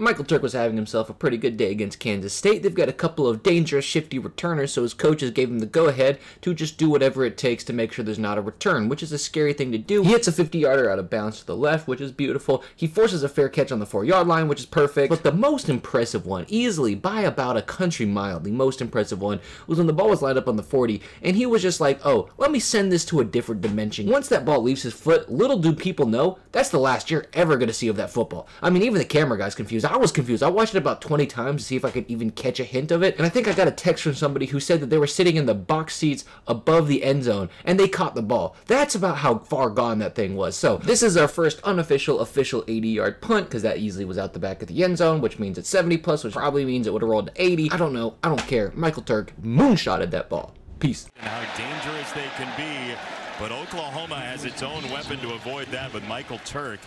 Michael Turk was having himself a pretty good day against Kansas State. They've got a couple of dangerous, shifty returners, so his coaches gave him the go ahead to just do whatever it takes to make sure there's not a return, which is a scary thing to do. He hits a 50 yarder out of bounds to the left, which is beautiful. He forces a fair catch on the four yard line, which is perfect. But the most impressive one, easily by about a country mile, the most impressive one, was when the ball was lined up on the 40, and he was just like, oh, let me send this to a different dimension. Once that ball leaves his foot, little do people know, that's the last you're ever going to see of that football. I mean, even the camera guy's confused. I was confused. I watched it about 20 times to see if I could even catch a hint of it. And I think I got a text from somebody who said that they were sitting in the box seats above the end zone and they caught the ball. That's about how far gone that thing was. So this is our first unofficial, official 80 yard punt because that easily was out the back of the end zone, which means it's 70 plus, which probably means it would have rolled to 80. I don't know. I don't care. Michael Turk moonshotted that ball. Peace. And how dangerous they can be. But Oklahoma has its own weapon to avoid that with Michael Turk.